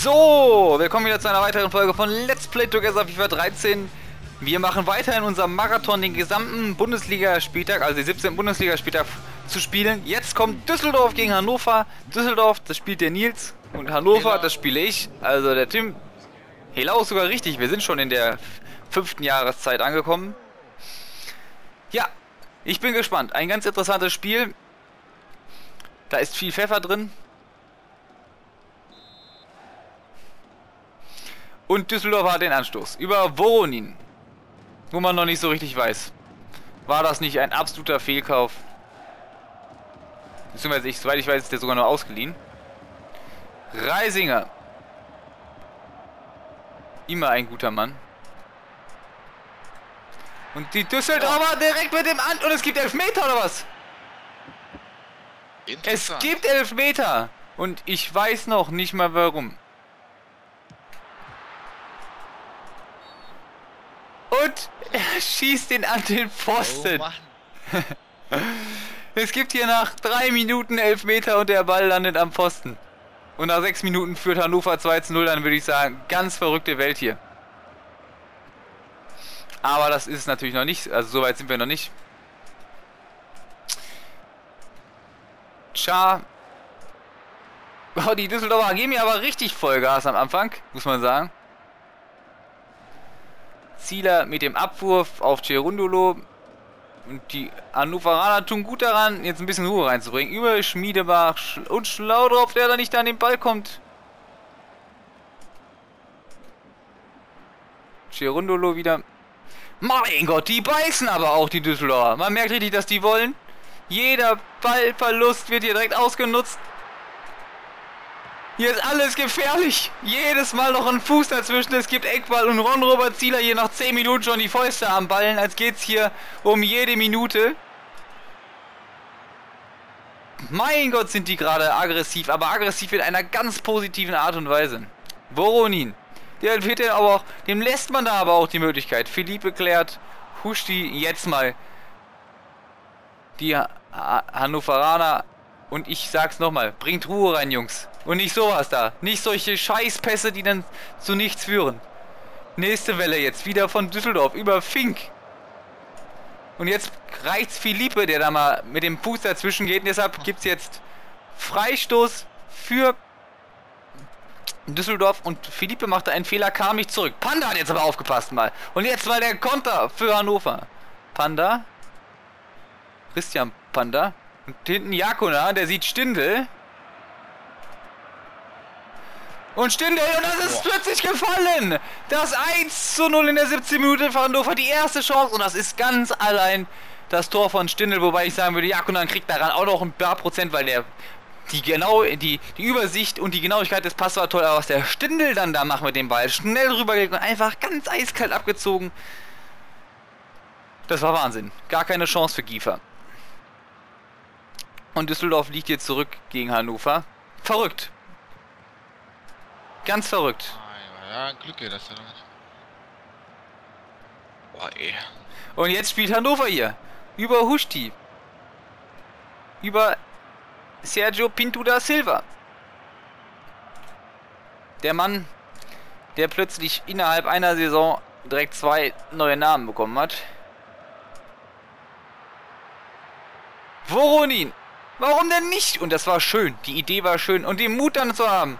So, willkommen wieder zu einer weiteren Folge von Let's Play Together FIFA 13. Wir machen weiter in unserem Marathon den gesamten Bundesligaspieltag, also den 17. Bundesligaspieltag zu spielen. Jetzt kommt Düsseldorf gegen Hannover. Düsseldorf, das spielt der Nils und Hannover, das spiele ich. Also der Tim. Helau ist sogar richtig, wir sind schon in der fünften Jahreszeit angekommen. Ja, ich bin gespannt. Ein ganz interessantes Spiel. Da ist viel Pfeffer drin. Und Düsseldorf hat den Anstoß. Über Voronin. Wo man noch nicht so richtig weiß. War das nicht ein absoluter Fehlkauf? Beziehungsweise, ich, soweit ich weiß, ist der sogar nur ausgeliehen. Reisinger. Immer ein guter Mann. Und die Düsseldorfer direkt mit dem An... Und es gibt Elfmeter oder was? Es gibt Elfmeter. Und ich weiß noch nicht mal warum. Und er schießt ihn an den Pfosten. Oh es gibt hier nach drei Minuten Elfmeter und der Ball landet am Pfosten. Und nach sechs Minuten führt Hannover 2 zu 0, dann würde ich sagen, ganz verrückte Welt hier. Aber das ist es natürlich noch nicht, also so weit sind wir noch nicht. Tja. Oh, die Düsseldorfer geben mir aber richtig Vollgas am Anfang, muss man sagen. Zieler mit dem Abwurf auf Cerundolo. Und die Hannoveraner tun gut daran, jetzt ein bisschen Ruhe reinzubringen. Über Schmiedebach und Schlaudorf, der da nicht an den Ball kommt. Cerundolo wieder. Mein Gott, die beißen aber auch, die Düsseldorfer. Man merkt richtig, dass die wollen. Jeder Ballverlust wird hier direkt ausgenutzt. Hier ist alles gefährlich. Jedes Mal noch ein Fuß dazwischen. Es gibt Eckball und Ron Robert Zieler hier nach 10 Minuten schon die Fäuste am Ballen. Als geht's hier um jede Minute. Mein Gott, sind die gerade aggressiv, aber aggressiv in einer ganz positiven Art und Weise. Voronin. Der wird ja aber auch, dem lässt man da aber auch die Möglichkeit. Philippe klärt, Huschti jetzt mal. Die Hannoveraner und ich sag's nochmal, bringt Ruhe rein, Jungs. Und nicht sowas da. Nicht solche Scheißpässe, die dann zu nichts führen. Nächste Welle jetzt, wieder von Düsseldorf, über Fink. Und jetzt reicht's Philippe, der da mal mit dem Fuß dazwischen geht. Und deshalb gibt's jetzt Freistoß für Düsseldorf. Und Philippe machte einen Fehler, kam nicht zurück. Panda hat jetzt aber aufgepasst mal. Und jetzt mal der Konter für Hannover. Panda. Christian Panda. Und hinten Jakona, der sieht Stindel. Und Stindel, und das ist Boah. plötzlich gefallen. Das 1 zu 0 in der 17 Minute für Hannover, die erste Chance. Und das ist ganz allein das Tor von Stindel, wobei ich sagen würde, Jakonan kriegt daran auch noch ein paar Prozent, weil der die genau die die Übersicht und die Genauigkeit des Passes war toll, aber was der Stindel dann da macht mit dem Ball, schnell rübergelegt und einfach ganz eiskalt abgezogen. Das war Wahnsinn. Gar keine Chance für Giefer. Und Düsseldorf liegt jetzt zurück gegen Hannover. Verrückt. Ganz verrückt. Ja, Glück geht das ja nicht. Boah, ey. Und jetzt spielt Hannover hier. Über Huschti. Über Sergio Pinto da Silva. Der Mann, der plötzlich innerhalb einer Saison direkt zwei neue Namen bekommen hat. Voronin. Warum denn nicht? Und das war schön. Die Idee war schön. Und den Mut dann zu haben.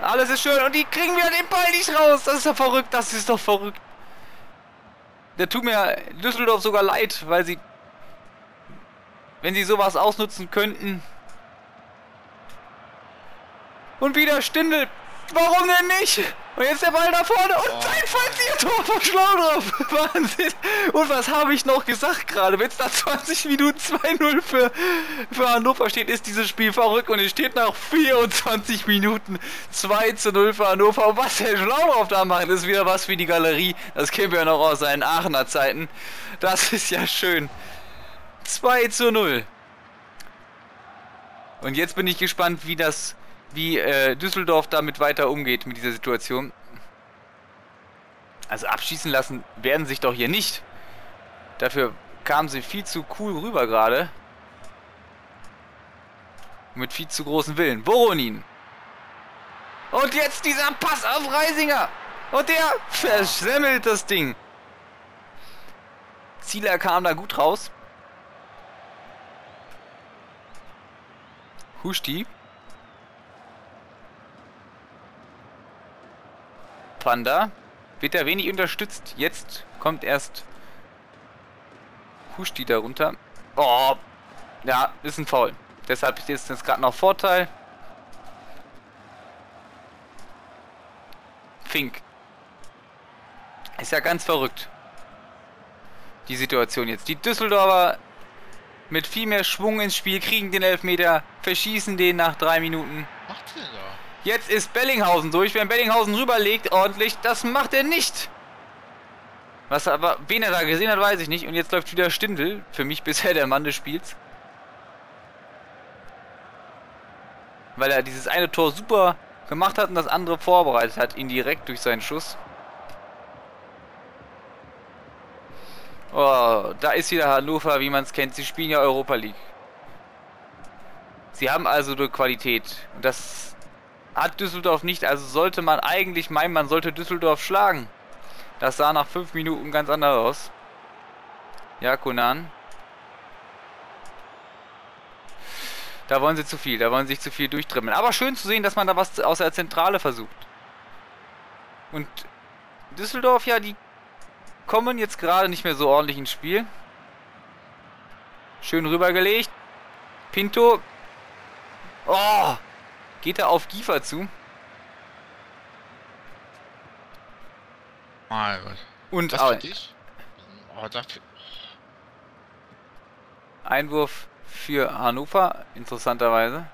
Alles ist schön. Und die kriegen wieder den Ball nicht raus. Das ist doch verrückt. Das ist doch verrückt. Der tut mir Düsseldorf sogar leid, weil sie... Wenn sie sowas ausnutzen könnten... Und wieder Stindel. Warum denn nicht? Und jetzt der Ball da vorne und oh. sein Fallsieger-Tor von Schlaudorf. Wahnsinn. Und was habe ich noch gesagt gerade? Wenn es nach 20 Minuten 2-0 für, für Hannover steht, ist dieses Spiel verrückt. Und es steht nach 24 Minuten 2 0 für Hannover. Und was der Schlaudorf da macht, ist wieder was für die Galerie. Das kennen wir ja noch aus seinen Aachener Zeiten. Das ist ja schön. 2 0. Und jetzt bin ich gespannt, wie das wie äh, Düsseldorf damit weiter umgeht mit dieser Situation. Also abschießen lassen werden sich doch hier nicht. Dafür kamen sie viel zu cool rüber gerade. Mit viel zu großen Willen. Voronin. Und jetzt dieser Pass auf Reisinger. Und der verschimmelt das Ding. Zieler kam da gut raus. Husti. Panda. Wird er wenig unterstützt. Jetzt kommt erst Husti darunter. Oh. Ja, ist ein Foul. Deshalb ist jetzt gerade noch Vorteil. Fink. Ist ja ganz verrückt. Die Situation jetzt. Die Düsseldorfer mit viel mehr Schwung ins Spiel kriegen den Elfmeter, verschießen den nach drei Minuten. Macht der da? Jetzt ist Bellinghausen durch. Wenn Bellinghausen rüberlegt ordentlich, das macht er nicht. Was aber, wen er da gesehen hat, weiß ich nicht. Und jetzt läuft wieder Stindel. Für mich bisher der Mann des Spiels. Weil er dieses eine Tor super gemacht hat und das andere vorbereitet hat, indirekt durch seinen Schuss. Oh, da ist wieder Hannover, wie man es kennt. Sie spielen ja Europa League. Sie haben also eine Qualität. Und das hat Düsseldorf nicht. Also sollte man eigentlich meinen, man sollte Düsseldorf schlagen. Das sah nach fünf Minuten ganz anders aus. Ja, Kunan. Da wollen sie zu viel, da wollen sie sich zu viel durchtrimmeln. Aber schön zu sehen, dass man da was aus der Zentrale versucht. Und Düsseldorf, ja, die kommen jetzt gerade nicht mehr so ordentlich ins Spiel. Schön rübergelegt. Pinto. Oh! Geht er auf Giefer zu. Mein Gott. Und Das au- für dich? Oh, dafür. Einwurf für Hannover, interessanterweise.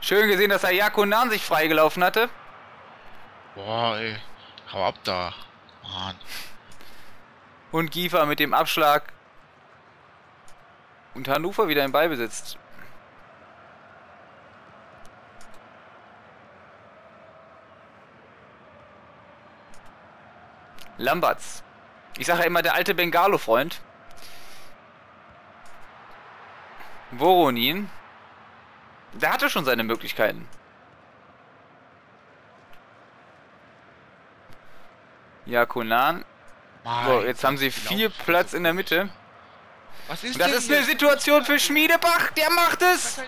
Schön gesehen, dass er Jakonan sich freigelaufen hatte. Boah, ey. Hau ab da. Mann. Und Giefer mit dem Abschlag. Und Hannover wieder im Ball Lamberts. Ich sage ja immer der alte Bengalo-Freund. Voronin. Der hatte schon seine Möglichkeiten. Jakonan. Mein So, jetzt haben sie viel laufen Platz in der. Mitte. Was ist das ist eine? Situation für Schmiedebach. Der macht es.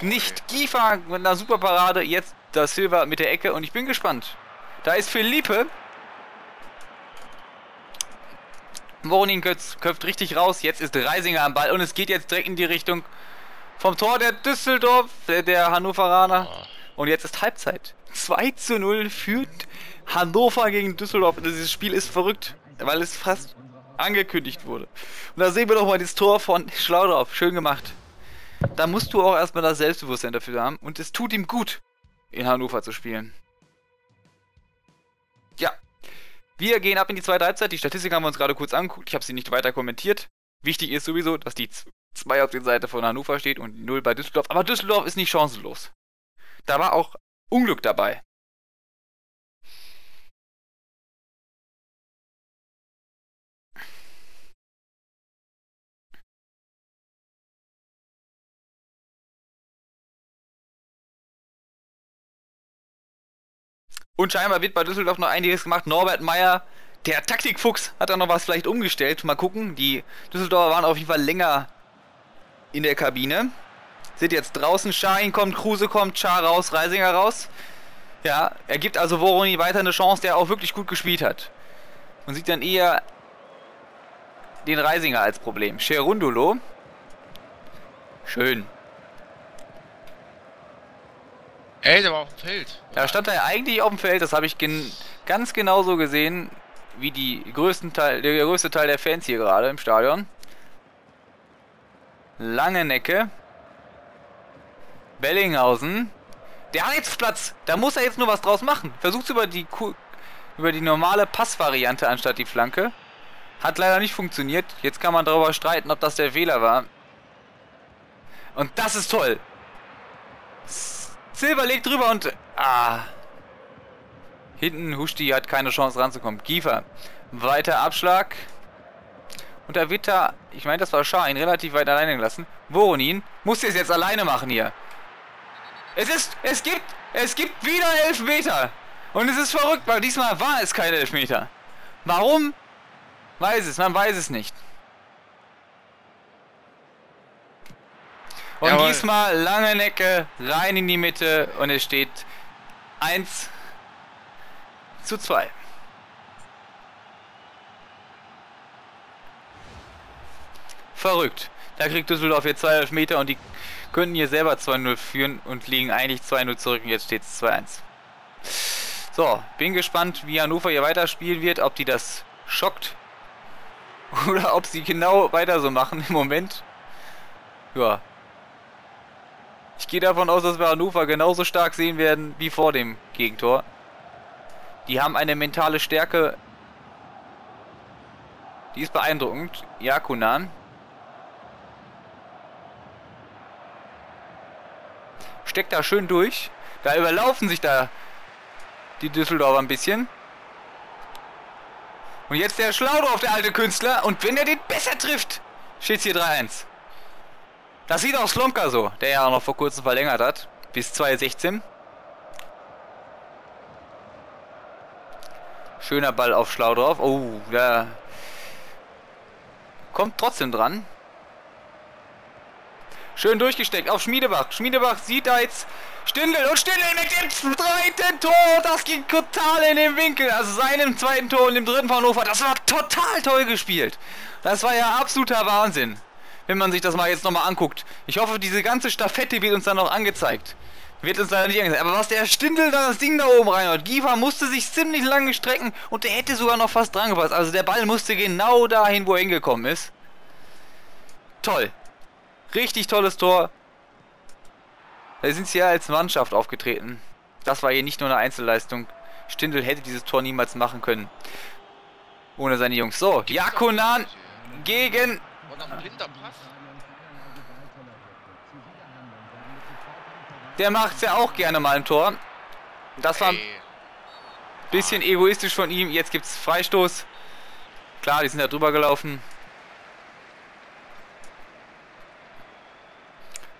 Nicht Giefer mit einer super Parade. Jetzt da Silva mit der Ecke. Und ich bin gespannt. Da ist Philippe. Voronin köpft, richtig raus. Jetzt ist Reisinger am Ball. Und es geht jetzt direkt in die Richtung vom Tor der Düsseldorf, der, der Hannoveraner. Oh. Und jetzt ist Halbzeit. 2 zu 0 führt Hannover gegen Düsseldorf. Dieses Spiel ist verrückt, weil es fast angekündigt wurde. Und da sehen wir doch mal das Tor von Schlaudorf. Schön gemacht. Da musst du auch erstmal das Selbstbewusstsein dafür haben. Und es tut ihm gut, in Hannover zu spielen. Ja. Wir gehen ab in die zweite Halbzeit. Die Statistik haben wir uns gerade kurz angeguckt. Ich habe sie nicht weiter kommentiert. Wichtig ist sowieso, dass die 2 auf der Seite von Hannover steht und die 0 bei Düsseldorf. Aber Düsseldorf ist nicht chancenlos. Da war auch Unglück dabei. Und scheinbar wird bei Düsseldorf noch einiges gemacht. Norbert Meyer, der Taktikfuchs, hat da noch was vielleicht umgestellt. Mal gucken. Die Düsseldorfer waren auf jeden Fall länger in der Kabine. Sind jetzt draußen. Schein kommt, Kruse kommt, Schar raus, Reisinger raus. Ja, er gibt also Voroni weiter eine Chance, der auch wirklich gut gespielt hat. Und sieht dann eher den Reisinger als Problem. Cherundolo. Schön. Ey, der war auf dem Feld. Da stand er eigentlich auf dem Feld, das habe ich gen ganz genauso gesehen, wie die größten Teil, der größte Teil der Fans hier gerade im Stadion. Lange Necke. Bellinghausen. Der hat jetzt Platz. Da muss er jetzt nur was draus machen. Versucht's über die über die normale Passvariante anstatt die Flanke. Hat leider nicht funktioniert. Jetzt kann man darüber streiten, ob das der Fehler war. Und das ist toll. Silber legt drüber und... Ah. Hinten Huschti hat keine Chance ranzukommen. Giefer. Weiter Abschlag. Und wird da... Ich meine, das war Schein. Relativ weit alleine gelassen. Voronin muss es jetzt alleine machen hier. Es ist, es gibt, es gibt wieder Elfmeter. Und es ist verrückt, weil diesmal war es kein Elfmeter. Warum? Weiß es, man weiß es nicht. Und Jawohl. diesmal lange Necke rein in die Mitte und es steht 1 zu 2. Verrückt. Da kriegt Düsseldorf jetzt 2 Elfmeter und die könnten hier selber 2-0 führen und liegen eigentlich 2-0 zurück und jetzt steht es 2-1. So, bin gespannt, wie Hannover hier weiterspielen wird, ob die das schockt oder ob sie genau weiter so machen im Moment. Ja. Ich gehe davon aus, dass wir Hannover genauso stark sehen werden wie vor dem Gegentor. Die haben eine mentale Stärke, die ist beeindruckend. Ja, Kunan. Steckt da schön durch. Da überlaufen sich da die Düsseldorfer ein bisschen. Und jetzt der Schlaudorf, der alte Künstler. Und wenn er den besser trifft, steht hier 3-1. Das sieht auch Slomka so, der ja auch noch vor kurzem verlängert hat. Bis 2016. Schöner Ball auf Schlaudorf. Oh, der kommt trotzdem dran. Schön durchgesteckt auf Schmiedebach. Schmiedebach sieht da jetzt Stindel und Stindel mit dem zweiten Tor. Das ging total in den Winkel. Also seinem zweiten Tor und dem dritten von Hannover. Das war total toll gespielt. Das war ja absoluter Wahnsinn. Wenn man sich das mal jetzt nochmal anguckt. Ich hoffe, diese ganze Staffette wird uns dann noch angezeigt. Wird uns leider nicht angezeigt. Aber was der Stindel da das Ding da oben reinhaut. Giefer musste sich ziemlich lange strecken und der hätte sogar noch fast dran gepasst. Also der Ball musste genau dahin, wo er hingekommen ist. Toll. Richtig tolles Tor. Da sind sie ja als Mannschaft aufgetreten. Das war hier nicht nur eine Einzelleistung. Stindl hätte dieses Tor niemals machen können. Ohne seine Jungs. So, Jakonan gegen... Noch blinder Pass. Der macht ja auch gerne mal ein Tor. Das war ein bisschen egoistisch von ihm. Jetzt gibt's Freistoß. Klar, die sind da drüber gelaufen.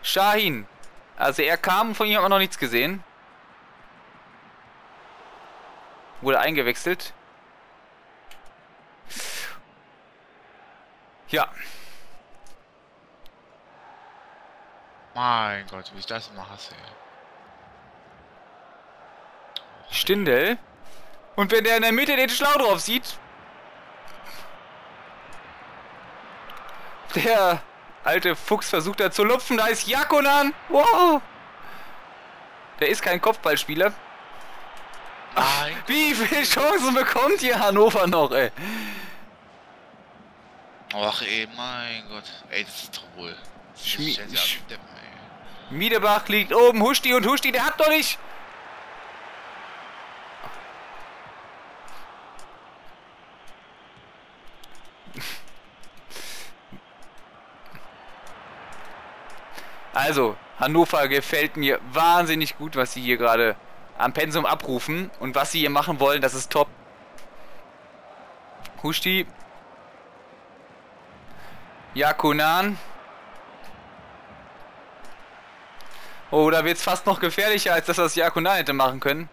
Shahin. Also er kam, von ihm hat man noch nichts gesehen. Wurde eingewechselt. Ja, mein Gott, wie ich das immer hasse. ey. Stindel. Und wenn der in der Mitte den Schlau drauf sieht. Der alte Fuchs versucht da zu lupfen. Da ist Jakonan. Wow. Der ist kein Kopfballspieler. Nein. Wie viele Chancen bekommt hier Hannover noch, ey? Ach ey, mein Gott. Ey, das ist toll. Schmi- Sch-. Miedebach liegt oben. Huschti und Huschti, der hat doch nicht. Also, Hannover gefällt mir wahnsinnig gut, was sie hier gerade am Pensum abrufen. Und was sie hier machen wollen, das ist top. Huschti. Jakunan. Oh, da wird es fast noch gefährlicher, als dass das Jakunan hätte machen können.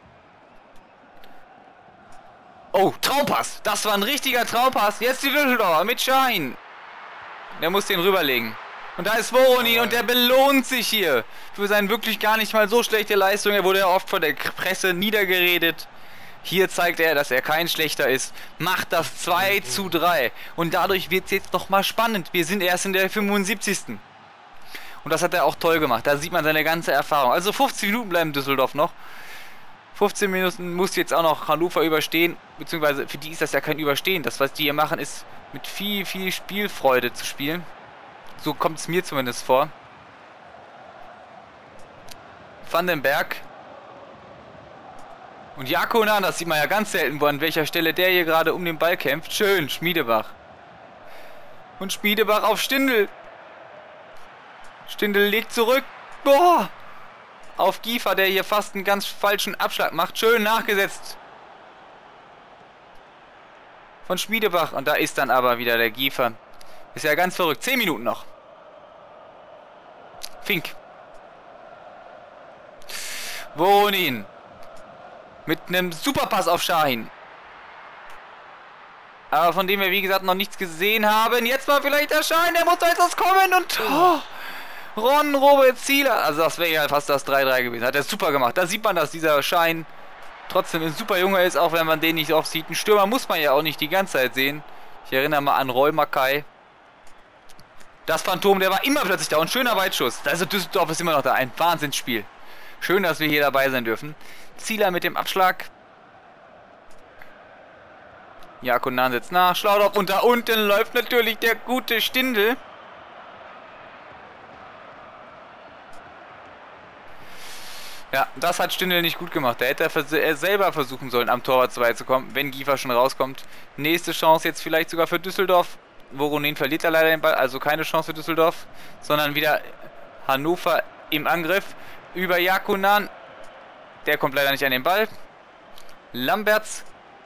Oh, Traumpass. Das war ein richtiger Traumpass. Jetzt die Düsseldorfer mit Schein. Der muss den rüberlegen. Und da ist Voroni und der belohnt sich hier für seine wirklich gar nicht mal so schlechte Leistung. Er wurde ja oft von der Presse niedergeredet. Hier zeigt er, dass er kein schlechter ist. Macht das 2 zu 3. Und dadurch wird es jetzt nochmal spannend. Wir sind erst in der 75. Und das hat er auch toll gemacht. Da sieht man seine ganze Erfahrung. Also 15 Minuten bleiben Düsseldorf noch. 15 Minuten muss jetzt auch noch Hannover überstehen. Beziehungsweise für die ist das ja kein Überstehen. Das, was die hier machen, ist mit viel, viel Spielfreude zu spielen. So kommt es mir zumindest vor. Vandenberg. Und Jakonan, das sieht man ja ganz selten, wo an welcher Stelle der hier gerade um den Ball kämpft. Schön, Schmiedebach. Und Schmiedebach auf Stindel. Stindel legt zurück. Boah! Auf Giefer, der hier fast einen ganz falschen Abschlag macht. Schön nachgesetzt. Von Schmiedebach. Und da ist dann aber wieder der Giefer. Ist ja ganz verrückt. Zehn Minuten noch. Fink. Voronin. Mit einem Superpass auf Shahin. Aber von dem wir, wie gesagt, noch nichts gesehen haben. Jetzt mal vielleicht der Schein, der muss jetzt was kommen und... Oh, Ron Robert Zieler. Also das wäre ja fast das 3-3 gewesen. Hat er super gemacht. Da sieht man, dass dieser Schein trotzdem ein super Junge ist, auch wenn man den nicht oft sieht. Ein Stürmer muss man ja auch nicht die ganze Zeit sehen. Ich erinnere mal an Roy Mackay. Das Phantom, der war immer plötzlich da. Und schöner Weitschuss. Also Düsseldorf ist immer noch da. Ein Wahnsinnsspiel. Schön, dass wir hier dabei sein dürfen. Zieler mit dem Abschlag. Jakonan setzt nach. Schlaudorf und da unten läuft natürlich der gute Stindel. Ja, das hat Stindel nicht gut gemacht. Da hätte er, vers er selber versuchen sollen, am Torwart 2 zu kommen, wenn Giefer schon rauskommt. Nächste Chance jetzt vielleicht sogar für Düsseldorf. Voronin verliert er leider den Ball, also keine Chance für Düsseldorf, sondern wieder Hannover im Angriff über Jakunan. Der kommt leider nicht an den Ball. Lamberts.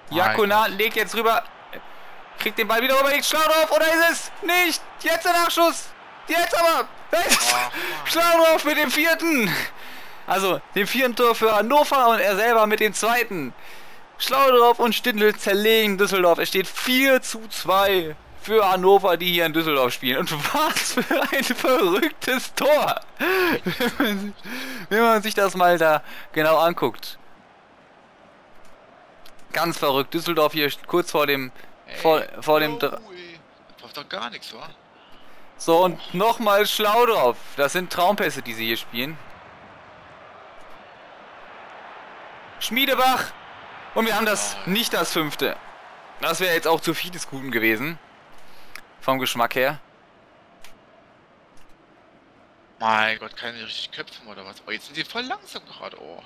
Jakunan legt jetzt rüber. Kriegt den Ball wieder rüber, legt Schlaudorf oder ist es nicht? Jetzt der Nachschuss. Jetzt aber. Schlaudorf mit dem vierten. Also dem vierten Tor für Hannover und er selber mit dem zweiten. Schlaudorf und Stindl zerlegen Düsseldorf. Es steht 4 zu 2 für Hannover, die hier in Düsseldorf spielen. Und was für ein verrücktes Tor! Wenn man sich das mal da genau anguckt. Ganz verrückt. Düsseldorf hier kurz vor dem... Ey, vor, vor dem... Oh, das braucht doch gar nichts, wa? So, und nochmal schlau drauf. Das sind Traumpässe, die sie hier spielen. Schmiedebach. Und wir haben das nicht das fünfte. Das wäre jetzt auch zu viel des Guten gewesen. Vom Geschmack her. Mein Gott, keine richtig köpfen oder was. Oh, jetzt sind die voll langsam gerade. Oh.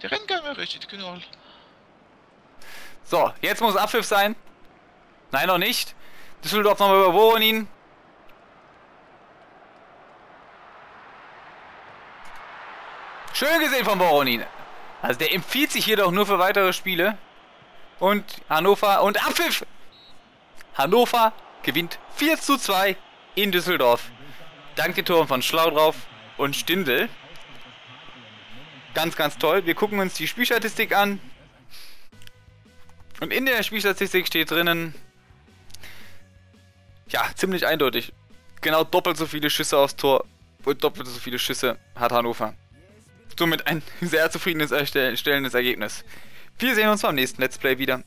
Der nicht mehr richtig. Auch... So, jetzt muss Abpfiff sein. Nein, noch nicht. Düsseldorf nochmal über Voronin. Schön gesehen von Voronin. Also der empfiehlt sich hier doch nur für weitere Spiele. Und Hannover und Abpfiff! Hannover gewinnt 4 zu 2 in Düsseldorf. Dank den Toren von Schlaudrauf und Stindel. Ganz, ganz toll. Wir gucken uns die Spielstatistik an. Und in der Spielstatistik steht drinnen, ja, ziemlich eindeutig. Genau doppelt so viele Schüsse aufs Tor und doppelt so viele Schüsse hat Hannover. Somit ein sehr zufriedenes, erstellendes Ergebnis. Wir sehen uns beim nächsten Let's Play wieder.